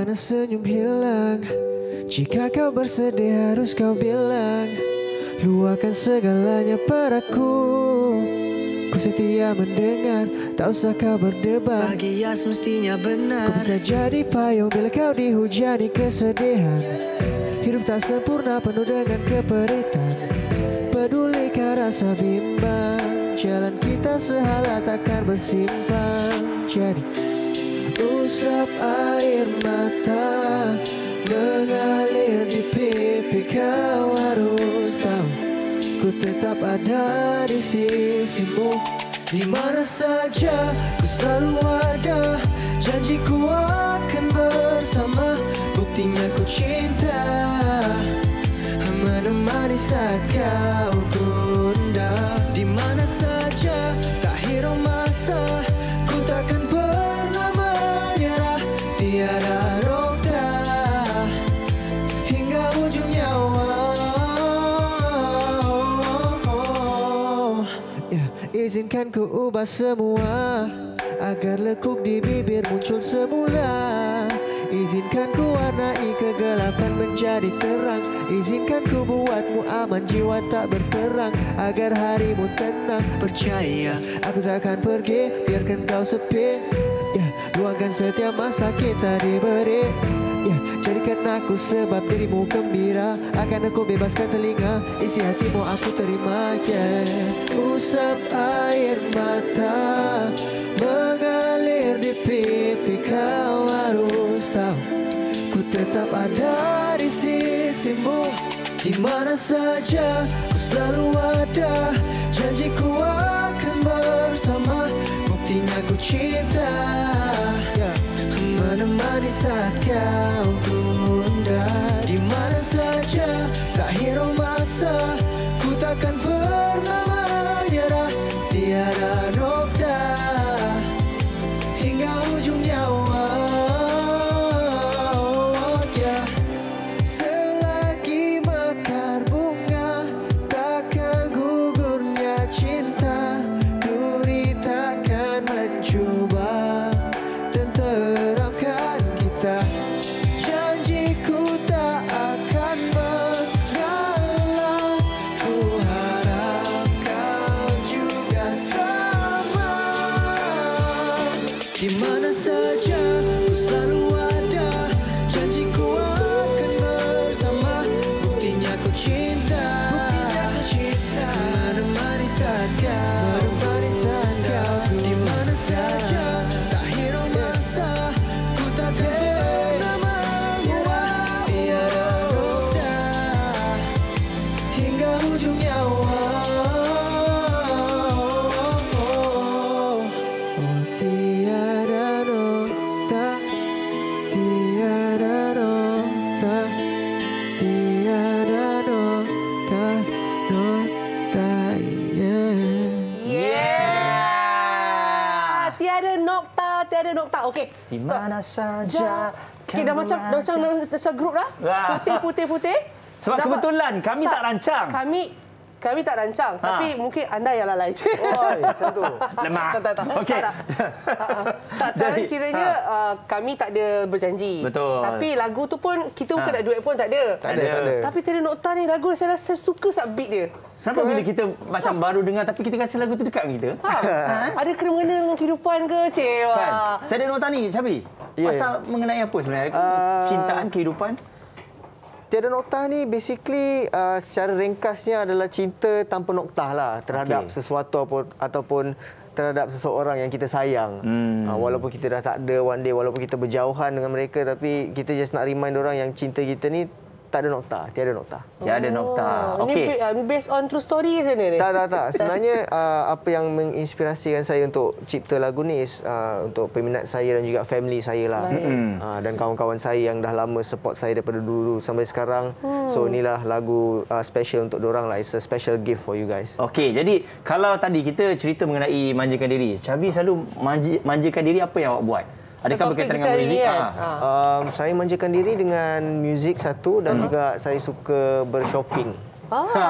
mana senyum hilang. Jika kau bersedih harus kau bilang Luahkan segalanya padaku. Ku setia mendengar Tak usah kau berdebat Bahagia semestinya benar. Ku bisa jadi payung bila kau dihujani kesedihan. Hidup tak sempurna penuh dengan keperitan. Pedulikah rasa bimbang. Jalan kita sehala takkan bersimpang. Jadi Usap air mata Mengalir di pipi kau harus tahu Ku tetap ada di sisimu. Di mana saja ku selalu ada Janjiku akan bersama. Buktinya ku cinta Menemani saat kau izinkan ku ubah semua Agar lekuk di bibir muncul semula. Izinkan ku warnai kegelapan menjadi terang. Izinkan ku buatmu aman jiwa tak berperang. Agar harimu tenang. Percaya aku takkan pergi. Biarkan kau sepi. Ya, luangkan setiap masa kita diberi Ya, jadikan aku sebab dirimu gembira Akan aku bebaskan telinga Isi hatimu aku terima yeah. Usap air mata Mengalir di pipi kau harus tahu Ku tetap ada di sisimu Di mana saja ku selalu ada Janjiku akan bersama Buktinya ku cinta yeah. Menemani saat kau gundah Di mana saja tak hirau masa Okey. Di mana saja Okey, dah macam dah macam macam grup dah. Wah. Putih putih putih. Sebab Dah- kebetulan kami tak rancang. Kami kami tak rancang, Ha. tapi mungkin anda yang lalai. Oi, macam tu. Lemah. tak, tak, tak. Okey. Tak, tak. Ha, ha. tak sekarang Jadi, kiranya ha. uh, kami tak ada berjanji. Betul. Tapi lagu tu pun kita bukan Ha. nak duet pun tak ada. Tak ada, tak ada. Tapi Tiada Nokta ni lagu saya rasa suka sub beat dia. Kenapa bila kita macam baru dengar tapi kita rasa lagu tu dekat dengan kita? Ha. Ada kena-mengena dengan kehidupan ke? Cik, Kan? Saya ada nota ni, Syabi. Ya, Pasal mengenai apa sebenarnya? Ah. Cintaan, kehidupan? Tiada noktah ni basically uh, secara ringkasnya adalah cinta tanpa noktah lah terhadap Okey. sesuatu ataupun, ataupun terhadap seseorang yang kita sayang. Hmm. Uh, walaupun kita dah tak ada one day, walaupun kita berjauhan dengan mereka tapi kita just nak remind orang yang cinta kita ni tak ada noktah, tiada noktah. Ya ada nokta. Oh, Okey. Ni uh, based on true story ke sana ni? Tak, tak, tak. Sebenarnya uh, apa yang menginspirasikan saya untuk cipta lagu ni is, uh, untuk peminat saya dan juga family saya lah. Uh, dan kawan-kawan saya yang dah lama support saya daripada dulu sampai sekarang. Hmm. So inilah lagu uh, special untuk orang lah. It's a special gift for you guys. Okey, jadi kalau tadi kita cerita mengenai manjakan diri, Cabi selalu manja, manjakan diri apa yang awak buat? Adakah Topik berkaitan dengan muzik? kan? Ah. Ha. Um, saya manjakan diri dengan muzik satu dan juga saya suka bershopping. Ah, Ha.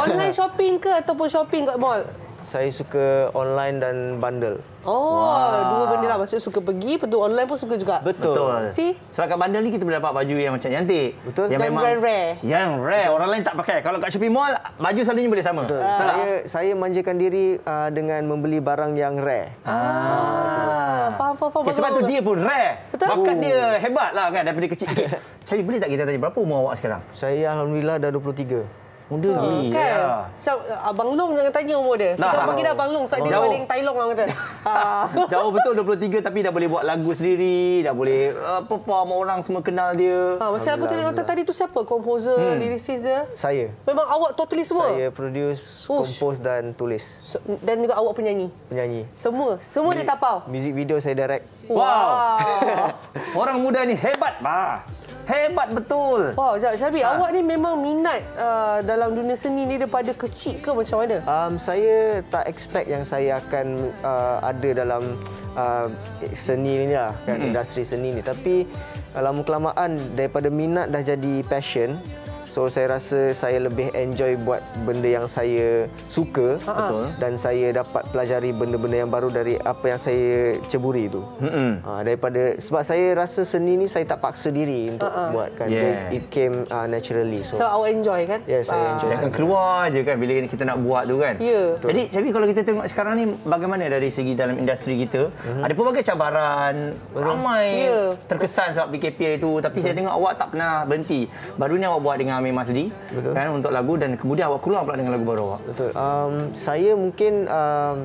online shopping ke ataupun shopping kat mall? Saya suka online dan bundle. Oh, wow. dua benda lah. Maksudnya suka pergi, betul online pun suka juga. Betul. See? Sebab kat bandar ni kita boleh dapat baju yang macam cantik. Betul. Yang Dan brand rare. Yang rare. Orang lain tak pakai. Kalau kat shopping mall, baju selalunya boleh sama. Betul. Saya saya manjakan diri uh, dengan membeli barang yang rare. Ah, faham, faham, faham. Okay, sebab tu dia pun rare. Betul. Bakat dia hebat lah kan daripada kecil. Okay. Cari boleh tak kita tanya berapa umur awak sekarang? Saya alhamdulillah dah 23. Muda Ah, lagi. Kan? Ya. Macam Abang Long jangan tanya umur dia. Kita Nah. panggil dia Abang Long sebab dia Jauh. paling tailong lah kata. Ah. Jauh betul 23 tapi dah boleh buat lagu sendiri, dah boleh uh, perform orang semua kenal dia. Ha, macam lagu tadi nonton tadi tu siapa? Komposer, hmm. lyricist dia? Saya. Memang awak totally semua? Saya produce, Ush. compose dan tulis. So- Dan juga awak penyanyi? Penyanyi. Semua? Semua dia tapau? Music video saya direct. Wow. Orang muda ni hebat, bah. Hebat betul. Wow, Jap, Syabi, Ha. awak ni memang minat uh, dalam dunia seni ni daripada kecil ke macam mana? Um, saya tak expect yang saya akan uh, ada dalam uh, seni ni lah, kan, industri seni ni. Tapi uh, lama kelamaan daripada minat dah jadi passion. So saya rasa saya lebih enjoy buat benda yang saya suka Betul. dan saya dapat pelajari benda-benda yang baru dari apa yang saya ceburi tu. Mm-mm. Uh, daripada sebab saya rasa seni ni saya tak paksa diri untuk buat kan. Yeah. It came uh, naturally. So, So, awak enjoy kan? Yes, saya Ah. enjoy. Dia akan keluar je kan bila kita nak buat tu kan. Ya. Jadi, Syabi kalau kita tengok sekarang ni bagaimana dari segi dalam industri kita, Mhm. ada pelbagai cabaran, ramai Ya. terkesan sebab PKP itu tapi saya tengok awak tak pernah berhenti. Baru ni awak buat dengan Amir Masdi kan untuk lagu dan kemudian awak keluar pula dengan lagu baru awak. Betul. Um, saya mungkin um,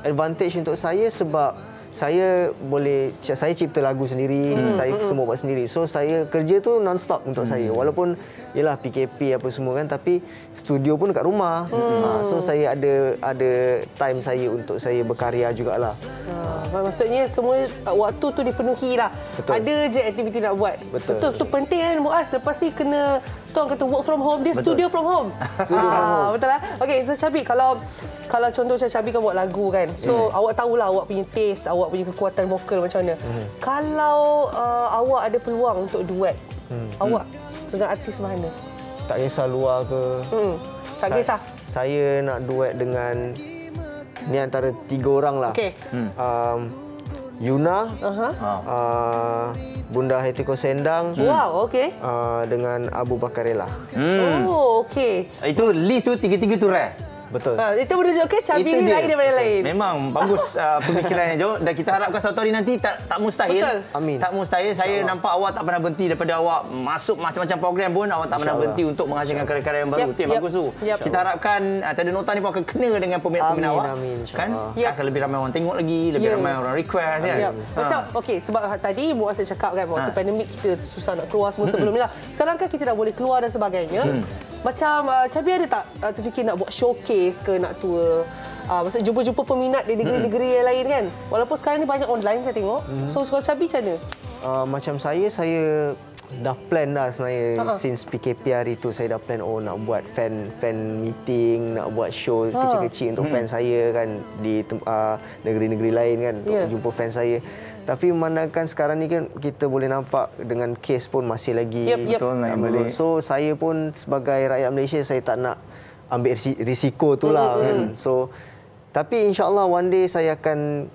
advantage untuk saya sebab saya boleh saya cipta lagu sendiri, hmm. saya semua buat sendiri. So saya kerja tu non-stop untuk hmm. saya. Walaupun yalah PKP apa semua kan tapi studio pun dekat rumah. Hmm. Uh, so saya ada ada time saya untuk saya berkarya jugalah. Ah, maksudnya semua uh, waktu tu dipenuhi lah. Betul. Ada je aktiviti nak buat. Betul. Betul. Tu penting kan Muaz. Lepas ni kena tu orang kata work from home, dia Betul. studio from home. Studio from home. Betul lah. Okey, so Cabi kalau kalau contoh macam Cabi kan buat lagu kan. So Hmm. awak tahulah awak punya taste, awak punya kekuatan vokal macam mana. Hmm. Kalau uh, awak ada peluang untuk duet, Hmm. awak dengan artis mana? Tak kisah luar ke. Hmm. Tak kisah. Saya nak duet dengan ni antara tiga orang lah. Okey. Um, Yuna, Aha. uh, Bunda Hetiko Sendang Wow, okey. uh, dengan Abu Bakarela. Hmm. Oh, okey. Itu list tu tiga-tiga tu rare. Betul. Uh, itu menunjukkan Cabi Itu ni dia. lain daripada lain. Memang bagus uh, pemikiran yang jauh dan kita harapkan suatu hari nanti tak tak mustahil. Betul. Amin. Tak mustahil. Saya nampak awak tak pernah berhenti daripada awak masuk macam-macam program pun awak tak pernah berhenti untuk menghasilkan karya-karya yang baru. Itu yang yap, bagus tu. yap. Kita harapkan uh, Tada Nota ni pun akan kena dengan peminat-peminat awak. amin, kan? Yap. Akan lebih ramai orang tengok lagi, lebih Ya. ramai orang request kan. Ya. Macam okey sebab tadi Muaz saya cakap kan waktu Ha. pandemik kita susah nak keluar semua sebelum ni lah. Sekarang kan kita dah boleh keluar dan sebagainya. Macam uh, Cabi ada tak uh, terfikir nak buat showcase ke nak tour? Uh, maksud jumpa-jumpa peminat di negeri-negeri yang lain kan. Walaupun sekarang ni banyak online saya tengok. So kalau Cabi macam mana? Uh, macam saya, saya dah plan dah sebenarnya Ha-ha. since PKP hari tu saya dah plan oh nak buat fan fan meeting, nak buat show Ha. kecil-kecil untuk fan saya kan di uh, negeri-negeri lain kan untuk Ya. jumpa fan saya. Tapi memandangkan sekarang ni kan kita boleh nampak dengan kes pun masih lagi Yep, yep. Betul, naik tak balik. So saya pun sebagai rakyat Malaysia saya tak nak ambil risi- risiko tu lah kan. So tapi insyaAllah one day saya akan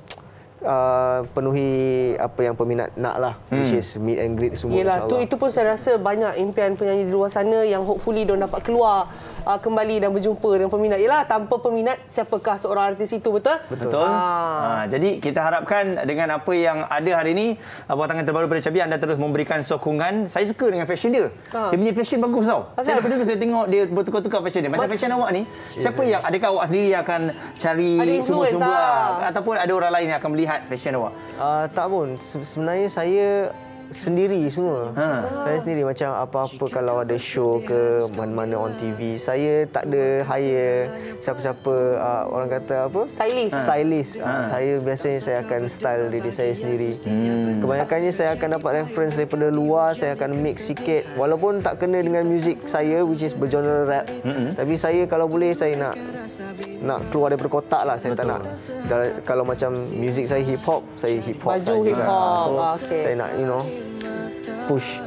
uh, penuhi apa yang peminat nak lah. Which is meet and greet semua Yelah, tu itu pun saya rasa banyak impian penyanyi di luar sana yang hopefully dia dapat keluar uh, kembali dan berjumpa dengan peminat. Yelah, tanpa peminat siapakah seorang artis itu, betul? Betul. Ah. Ha, jadi kita harapkan dengan apa yang ada hari ini, buat tangan terbaru pada Cabi anda terus memberikan sokongan. Saya suka dengan fashion dia. Ha. Dia punya fashion bagus tau. Asal? Saya daripada dulu saya tengok dia bertukar-tukar fashion dia. Macam Ba- fashion awak ni, siapa yang adakah awak sendiri yang akan cari sumber-sumber lah. ataupun ada orang lain yang akan melihat fashion awak? Uh, tak pun. Se- Sebenarnya saya sendiri semua. Ha. Saya sendiri macam apa-apa kalau ada show ke mana-mana on TV, saya tak ada hire siapa-siapa uh, orang kata apa? Stylist. Stylist. Uh, saya biasanya saya akan style diri saya sendiri. Hmm. Kebanyakannya saya akan dapat reference daripada luar, saya akan mix sikit walaupun tak kena dengan muzik saya which is bergenre rap. Mm-hmm. Tapi saya kalau boleh saya nak nak keluar daripada kotak lah saya Betul. tak nak kalau macam muzik saya hip hop saya hip hop Baju hip hop, so ah, okey. saya nak you know push.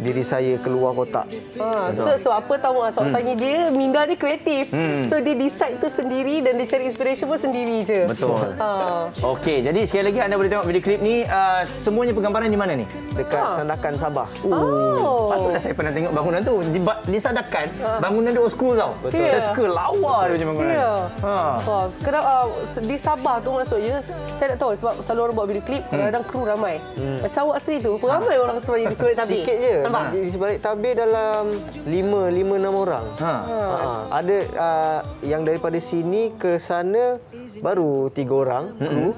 Diri saya keluar kotak Ha, so, sebab apa tahu tak? Sebab tanya dia, Minda ni kreatif. So dia decide tu sendiri dan dia cari inspiration pun sendiri je. Betul. Ha. Okey, jadi sekali lagi anda boleh tengok video klip ni. Uh, semuanya penggambaran di mana ni? Dekat Sandakan Sabah. Oh. Patutlah saya pernah tengok bangunan tu. Di, ba- disadarkan bangunan dia old school tau. Betul. Saya suka lawa dia macam bangunan. Ya. Ha. Oh, kenapa uh, di Sabah tu maksudnya saya tak tahu sebab selalu orang buat video klip kadang-kadang kru ramai. Macam awak sendiri tu, berapa ramai orang sebenarnya di sebalik tabir? Sikit je. Nampak? Di, di sebalik tabir dalam 5 5 6 orang. Ha. Ha. Ada uh, yang daripada sini ke sana baru 3 orang kru.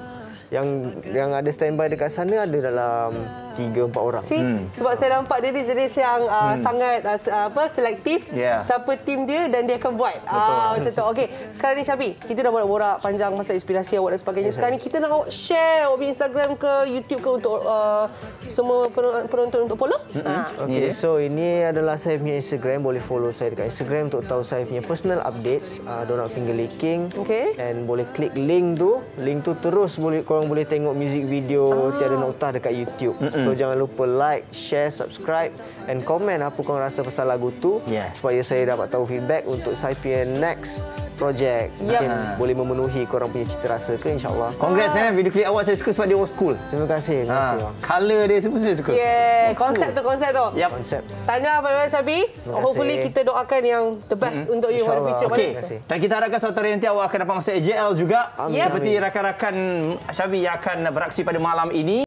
Yang yang ada standby dekat sana ada dalam 3 4 orang. See, sebab saya nampak dia ni jenis yang uh, sangat uh, apa selektif. Yeah. Siapa tim dia dan dia akan buat. Ah macam tu. Okey, sekarang ni Cabi, kita dah borak-borak panjang pasal inspirasi awak dan sebagainya. Sekarang ni kita nak awak share awak punya Instagram ke YouTube ke untuk uh, semua pen- penonton untuk follow. Ha. Ni dia. Okay, so ini adalah saya punya Instagram. Boleh follow saya dekat Instagram untuk tahu saya punya personal updates. Uh, Donut Finger Licking. Okey. And boleh klik link tu. Link tu terus boleh korang boleh tengok music video Ah. Tiada Noktah dekat YouTube. So jangan lupa like, share, subscribe and komen apa korang rasa pasal lagu tu. Yes. Supaya saya dapat tahu feedback untuk saya punya next project. Yep. Mungkin boleh memenuhi korang punya cita rasa ke insyaAllah. Congrats eh video klip awak saya suka sebab dia old school. Terima kasih. Terima kasih. Ha. Color dia semua saya suka. Yeah, konsep tu, konsep tu. Yap. Konsep. Tanya Abang Cabi. kasih. Hopefully kita doakan yang the best untuk you for the InsyaAllah. future. Kasih. Dan kita harapkan suatu hari nanti awak akan dapat masuk AJL juga. Amin. Seperti rakan-rakan Syabi yang akan beraksi pada malam ini.